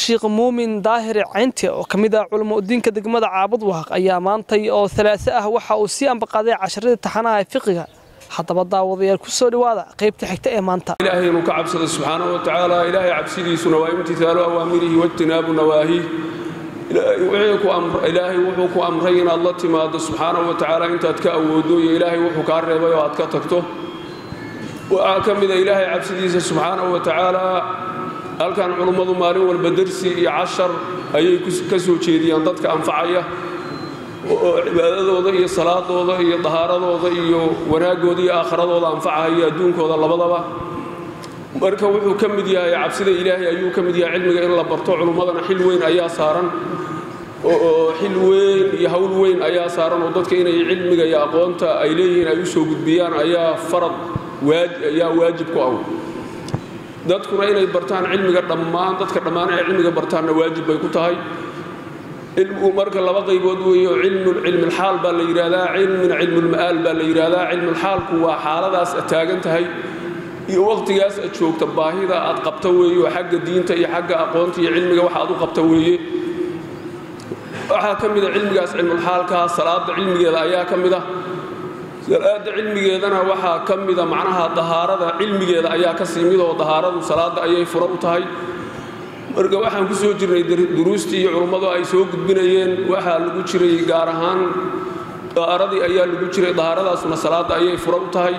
sheekh muumin daahir caynti oo ka mid ah culamo degmada caabud wahaq ayaa maantay oo alaase ah waxa uu sii ambaqaaday casharadii taxanaha ee fiqiga haddaba daawadayaal ku soo dhowaada qaybta xigta ee maanta. Ilaahay inuu ka cabsado subxaanahu wa tacaala. Ilaahay cabsidiisuna waa imtihaalu awaamirihi wajtinaabu nawaahiih ilaahay wuxuu ku amray inaad la timaado subxaanahu wa tacaala intaad ka awoodo iyo ilaahay wuxuu kaa reebay oo aad ka tagto. Waxaa ka mida ilaahay cabsidiisa subxaanahu wa tacaala halkan culummadu maalin walba dersi iyo cashar ayay ka soo jeediyaan dadka anfacaya oo cibaadadooda iyo salaadooda iyo dahaaradooda iyo wanaaggooda iyo aakhiradooda anfacahaya adduunkooda labadaba. Marka wuxuu ka mid yahay cabsida ilaahay ayuu ka mid yahay cilmiga in la barto culummadana xil weyn ayaa saaran xil weyn iyo hawl weyn ayaa saaran oo dadka inay cilmiga iyo aqoonta ay leeyihiin ay u soo gudbiyaan ayaa farad ayaa waajib ku ah dadkuna inay bartaan cilmiga dhammaan dadka dhammaan inay cilmiga bartaanna waajib bay ku tahay. Cilmigu marka laba qaybood weeyo cilmun cilmulxaal baa la yidhaahdaa cilmuna cilmulma'aal baa la yidhaahdaa cilmulxaalku waa xaaladaas aad taagan tahay iyo wakhtigaas aad joogta baahida aad qabta weeye oo xagga diinta iyo xagga aqoonta iyo cilmiga waxa aad u qabta weeye. Waxaa ka mida cilmigaas cilmulxaalkaa salaada cilmigeeda ayaa ka mid ah salaada cilmigeedana waxaa ka mida macnaha dahaarada cilmigeeda ayaa ka sii mid oo dahaaradu salaada ayay fura u tahay. Marka waxaan ku soo jirnay duruustii iyo culummadu ay soo gudbinayeen waxaa lagu jiray gaar ahaan dahaaradii ayaa lagu jiray dahaaradaasuna salaada ayay fura u tahay.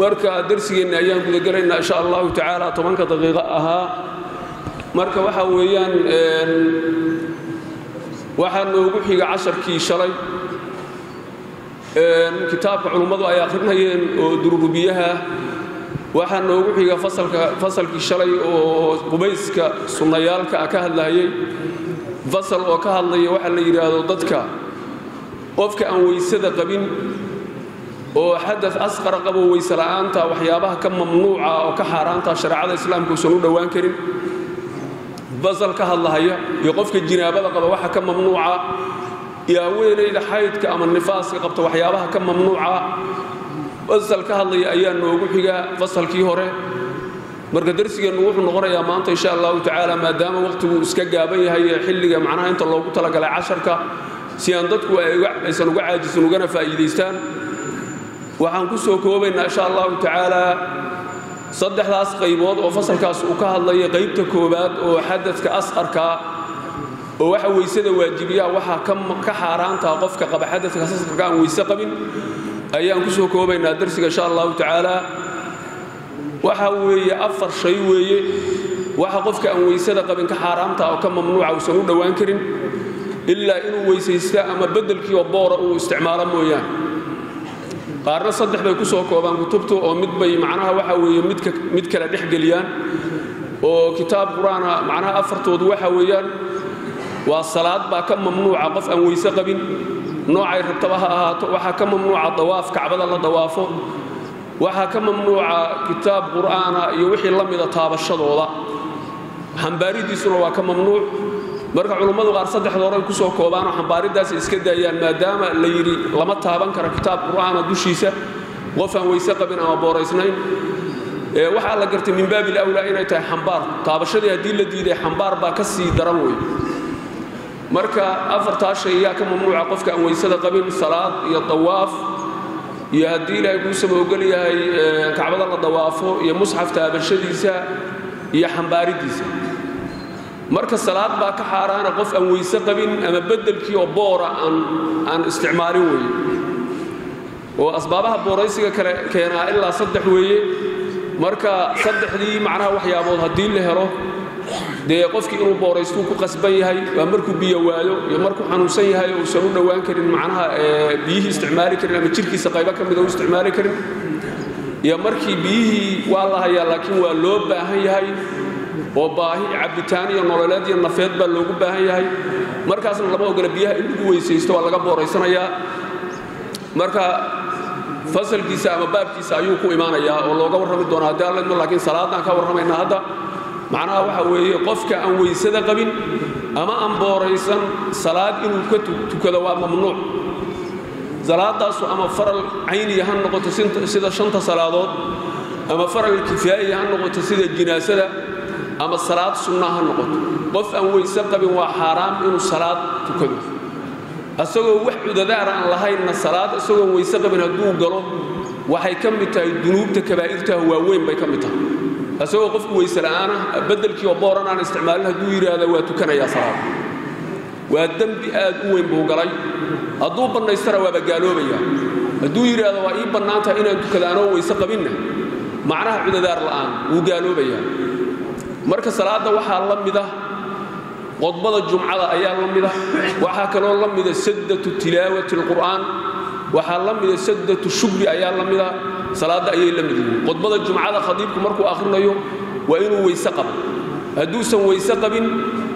Marka darsigeenna ayaan gudagelaynaa insha allahu tacaala tobanka daqiiqo ahaa. Marka waxa weeyaan waxaa noogu xiga casharkii shalay kitaabka culummadu ay akhrinayeen oo dururubiyaha waxaa noogu xiga fasalkii shalay oo qubayska sunnayaalka ah ka hadlayay. Fasal oo ka hadlaya waxa la yidhaahdo dadka qofka aan weysada qabin oo xadad asqara qabo weyse la'aanta waxyaabaha ka mamnuuca oo ka xaaraanta shareecada islaamka uusan u dhowaan karin. Fasal ka hadlahaya iyo qofka jinaabada qaba waxa ka mamnuuca iyo haweenayda xaydka ama nifaaska qabta waxyaabaha ka mamnuuca fasal ka hadlaya ayaa noogu xiga fasalkii hore. Marka darsigeennu wuxuu noqonayaa maanta insha allahu tacaala maadaama wakhtigu iska gaaban yahay ee xilliga macnaha inta loogu talagalay casharka si aan dadku aysan uga caajisin ugana faa'iidaystaan. Waxaan ku soo koobaynaa insha allahu tacaala saddexdaas qaybood oo fasalkaas uu ka hadlaya qaybta koowaad oo xadadka asqarkaa oo waxa weysada waajibiyaa waxaa ka xaaraantaa qofka qaba xadadka asqarka aan weyse qabin ayaan ku soo koobaynaa darsiga insha allahu tacaala. Waxa weeye afar shay weeye waxa qofka aan weysada qabin ka xaaraamtaa oo ka mamnuuca uusan u dhowaan karin ilaa inuu weysaysta ama beddelkiioo boora uu isticmaalo mooyaane. Qaarna saddex bay ku soo koobaan kutubtu oo mid bay macnaha waxa weeye mid kale dhex geliyaan oo kitaab qur'aana macnaha afartoodu waxa weeyaan waa salaad baa ka mamnuuca qof aan weyse qabin. Noocay rabtaba ha ahaato waxaa ka mamnuuca dawaaf kacbada la dawaafo. Waxaa ka mamnuuca kitaab qur'aana iyo wixii la mida taabashadooda. Xambaaridiisuna waa ka mamnuuc. Marka culummadu qaar saddexda ku soo koobaanoo xambaaridaas iska daayaan maadaama la yidhi lama taaban karo kitaab qur'aana dushiisa. Qof aan weyse qabin ama booraysnayn waxaa la gartay min baabil awlaa inay tahay xambaar. Taabashadii haddii la diiday xambaar baa ka sii daran wey marka afartaa shay ayaa ka mamnuuca qofka aan weysada qabin salaad iyo dawaaf iyo haddii ilaahay kuu samoogel yahay kacbada la dawaafo iyo musxaf taabashadiisa iyo xambaaridiisa. Marka salaad baa ka xaaraana qof aan weyse qabin ama beddelkii oo boora aan isticmaalin weeye oo asbaabaha booraysiga kale keenaa ilaa saddex weeye. Marka saddexdii macnaha waxyaabood haddii la helo dee qofkii inuu booraystuu ku qasban yahay waa markuu biyo waayo iyo markuu xanuunsan yahay uusan u dhowaan karin macnaha biyihii isticmaali karin ama jirkiisa qaybo ka mida u isticmaali karin. Iyo markii biyihii waa la hayaa laakiin waa loo baahan yahay oo baahi cabbitaan iyo nololeed iyo nafeed baa loogu baahan yahay. Markaasna lama ogola biyaha in lagu weysaysto waa laga booraysanayaa marka fasalkiisa ama baabkiisa ayuu ku imaanayaa oo looga warrami doonaa haddii alla idmo laakiin salaadaan ka warramaynaa hadda macnaha waxa weeye qofka aan weysada qabin ama aan booraysan salaad inuu ka tukado waa mamnuuc. Salaadaasu ama faral cayniya ha noqoto sida shanta salaadood ama faral kifaa'iya ha noqoto sida jinaasada ama salaad sunna ha noqoto. Qof aan weyse qabin waa xaaraam inuu salaad tukado. Asagoo wax cudadaar aan lahaynna salaad isagoon weyse qabin hadduu galo waxay ka mid tahay dunuubta kabaa'irtaah waaweyn bay ka mid tahay أسوق قفك ويسلعانا بدل كي وبارنا عن استعمالها دوير هذا وتكنا يا صاحب وأدم بآد وين بوجري أضوب أن يسرى وبقالوا بيا. دوير هذا وإيب بناتها إن تكذانا ويسق بنا معناها عند دار الآن وقالوا بيا. مركز صلاة وحى الله مده قد بدأ الجمعة أيا الله مده وحى كان الله مده سدة تلاوة القرآن. وحى الله مده سدة شكر أيا الله مده salaadda ayay la mid yihiin qodbada jumcada khadiibku markuu akhrinayo waa inuu weyse qabo hadduusan weyse qabin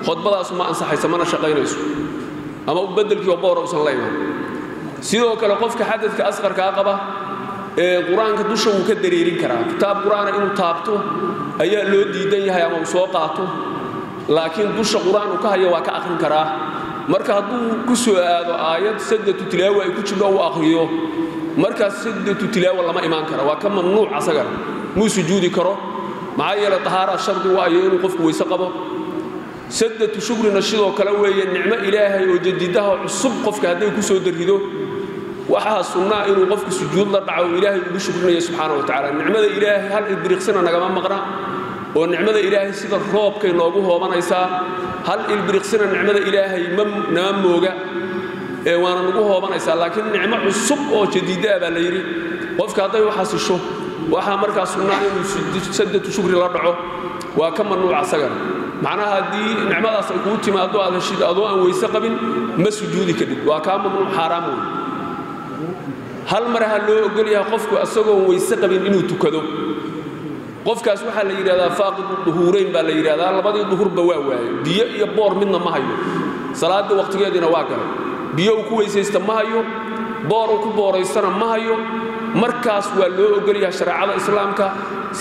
khudbadaasu ma ansaxaysa mana shaqaynayso ama beddelkii oo boora usan la iman sidoo kale qofka xadadka asqarkaa qaba ee qur-aanka dusha wuu ka dareerin karaa kitaab qur-aana inuu taabto ayaa loo diidan yahay ama soo qaato laakiin dusha qur-aan uu ka haya waa ka akhrin karaa marka hadduu ku soo aado aayad saddatu tilaawa ay ku jirto uu akhriyo markaas saddatu tilaawa lama imaan kara waa ka mamnuuc asagana muu sujuudi karo. Maxaa yeele tahaara shardi waayo inuu qofku weyse qabo. Saddatu shukrina sidoo kale weeye nicmo ilaahay oo jadidaha cusub qofka hadday ku soo darrido waxaa sunnaa inuu qofku sujuud la dhaco ilaahay ugu shukrinayo subxaana wa tacala nicmada ilaahay hal ilbiriqsina nagama maqna. Oo nicmada ilaahay sida roobkay noogu hoobanaysaa. Hal ilbiriqsina nicmada ilaahay nama mooga ee waana nagu hoobanaysaa laakiin nicmo cusub oo jadiidaa baa la yidhi. Qofka hadday u xasisho waxaa markaa sunnaa inuu saddatu shukri la dhaco waa ka mamnuuc asagana macnaha haddii nicmadaas ay kuu timaado aad heshid adoo aan weyse qabin ma sujuudi kadhid waa kaa mamnuuc xaaraam wey hal mar ha loo ogol qofku asagoon weyse qabin inuu tukado. Qofkaas waxaa la yidhahdaa faaqidu duhuurayn baa la yidhahdaa labadii duhurba waa waaye biyo iyo boor midna ma hayo. Salaaddii wakhtigeediina waa galay biyo uu ku weysaysta ma hayo boor uu ku booraystana ma hayo. Markaas waa loo ogol yahay shareecada islaamka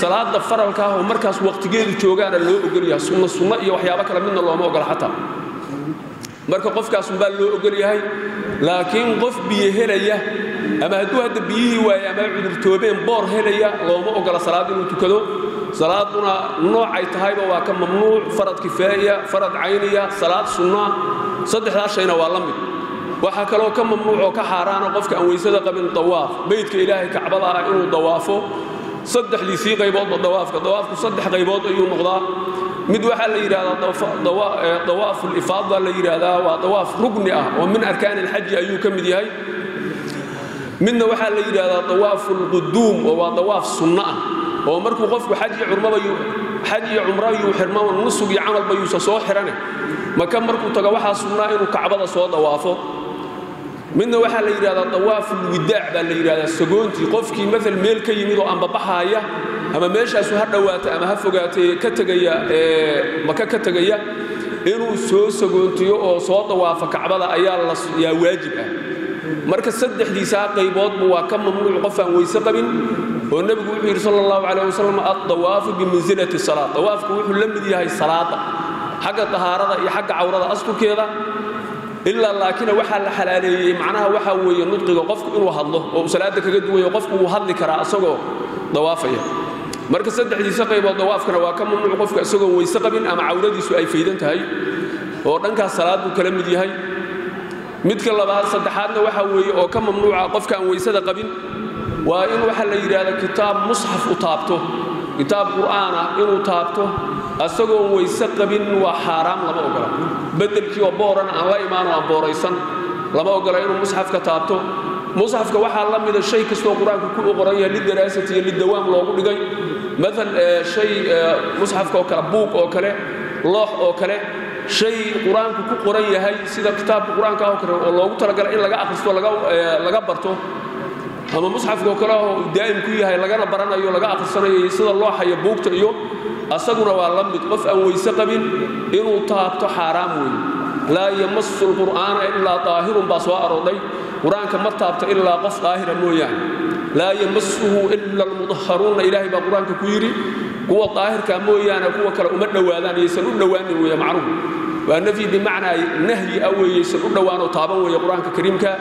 salaadda faralka ah oo markaas wakhtigeedu joogaana loo ogol yahay sunno sunno iyo waxyaabo kale midna looma ogola xataa. Marka qofkaasunbaa loo ogol yahay laakiin qof biyo helaya ama hadduu hadda biyihii waaye ama cudurtoobeen boor helaya looma ogola salaad inuu tukado. Salaaduna noocay tahayba waa ka mamnuuc farad kifaaya farad cayniya salaad sunnaa. Saddexdaa shayna waa la mid waxaa kaloo ka mamnuuc oo ka xaaraana qofka aan weysada qabin dawaaf beydka ilaahay kacbada ah inuu dawaafo saddexdiisii qayboodba dawaafka dawaafku saddex qaybood ayuu noqdaa mid waxaa la yidhahdaa dawaafu lifaada la yidhaahdaa waa dawaaf rugni ah oo min arkaani alxaji ayuu ka mid yahay midna waxaa la yidhaahdaa dawaafu lquduum oo waa dawaaf sunno ah oo markuu qofku xaj iyo xaj iyo cumro yuu xirmo nusug iyo camalba yuusa soo xirane maka markuu tago waxaa sunnaa inuu kacbada soo dawaafo midna waxaa la yidhahdaa dawaafulwidaac baa la yidhahdaa sagoontii. Qofkii maal meel ka yimid oo ambabaxaaya ama meeshaasu ha dhowaata ama ha fogaatay maka ka tegaya inuu soo sagoontiyo oo soo dawaafo kacbada ayaa yaa waajib ah. Marka saddexdiisaa qayboodba waa ka mamnuuc qof aan weyse qabin oo nebigu wuxuu yidhi sala allahu calayh wasalam addawaafu bimansilati salaad. Dawaafku wuxuu la mid yahay salaadda xagga tahaarada iyo xagga cawrada asturkeeda ilaa laakina waxaa la xalaaleeyey macnaha waxaa weeye nudqiga qofku inuu hadlo oo uu salaadda kaga duwayo qofku wuu hadli karaa isagoo dawaafaya. Marka saddexdiisa qaybood dawaafkana waa ka mamnuuc qofka isagoon weyse qabin ama cawradiisu ay faydan tahay oo dhankaas salaad buu kala mid yahay. Midka labaad saddexaadna waxaa weeye oo ka mamnuuca qofka aan weysada qabin waa in waxaa la yidhaahda kitaab musxaf u taabto kitaab qur'aana inuu taabto أسوغو ويسقبين وحرام لما أقرأ بدل كي وبورن على إيمان وبوريسن لما أقرأ إنه مصحف كتابته مصحف كواحد الله من الشيء كسلو القرآن كل أقرأ يا للدراسة يا للدوام لو أقول لقي مثل شيء مصحف كوكب بوك أو كله الله أو كله شيء القرآن كل قرآن يا هاي سيد كتاب القرآن كاو كله الله أقول ترى إلا جاء كسلو لجاو لجا برتو هم مصحف كوكب دائم كل هاي لجا نبرنا يو لجا كسلو سيد الله حي بوك تريو asaguna waa la mid qof aan weyse qabin inuu taabto xaaraam weeye laa yamasu lqur'aana ilaa daahirun baa soo aroodhay qur-aanka ma taabto ilaa qof daahira mooyaane laa yamasuhu ila almudaharuuna ilaahay baa qur-aanka ku yidhi kuwa daahirkaa mooyaane kuwa kale uma dhowaadaan yaysan u dhowaanin weeye macnuhu waa nafyi bimacnaa nahyi ah weeye yaysan u dhowaanoo taaban weeye qur-aanka kariimka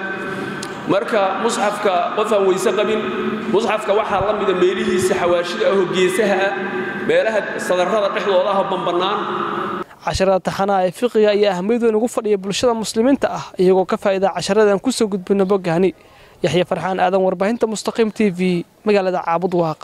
marka musxafka qof aan weyse qabin musxafka waxaa la mida meelihiisa xawaashida ahoo geesaha ah meelaha sadarrada dhexdooda ah bambannaan casharada taxanaha ee fiqiga ayaa ahmiyad weyn ugu fadhiya bulshada muslimiinta ah iyagoo ka faa'iida casharadan ku soo gudbino boggahani. Yaxya farxaan aadan warbaahinta mustaqiim t v magaalada caabud waaq